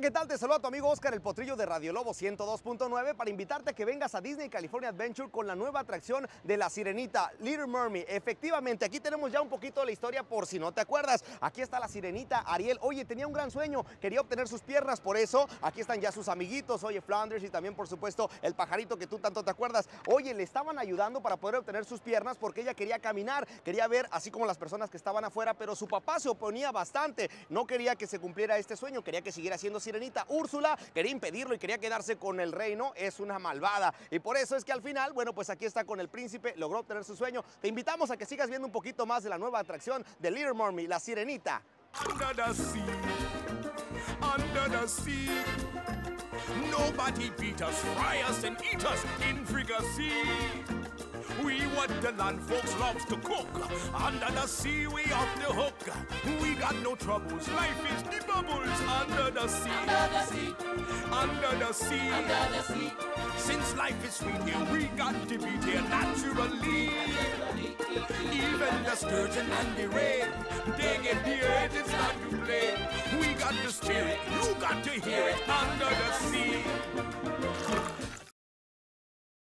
¿qué tal? Te saluda tu amigo Oscar el Potrillo de Radio Lobo 102.9 para invitarte a que vengas a Disney California Adventure con la nueva atracción de la Sirenita, Little Mermaid. Efectivamente, aquí tenemos ya un poquito de la historia por si no te acuerdas. Aquí está la Sirenita, Ariel. Oye, tenía un gran sueño, quería obtener sus piernas, por eso aquí están ya sus amiguitos, oye, Flanders y también, por supuesto, el pajarito que tú tanto te acuerdas. Oye, le estaban ayudando para poder obtener sus piernas porque ella quería caminar, quería ver así como las personas que estaban afuera, pero su papá se oponía bastante. No quería que se cumpliera este sueño, quería que siguiera siendo sirenita. Úrsula quería impedirlo y quería quedarse con el reino. Es una malvada. Y por eso es que al final, bueno, pues aquí está con el príncipe, logró obtener su sueño. Te invitamos a que sigas viendo un poquito más de la nueva atracción de Little Mermaid, la sirenita. Under the sea, under the sea. Nobody beat us, fry us and eat us in fricassee. We what the land folks loves to cook. Under the sea, we off the hook. We got no troubles. Life is the bubbles under the sea. Under the sea. Under the sea. Under the sea. Since life is sweet here, we got to be here naturally. Even the sturgeon and the ray, they get here, it is not to play. We got the spirit, you got to hear it under the sea.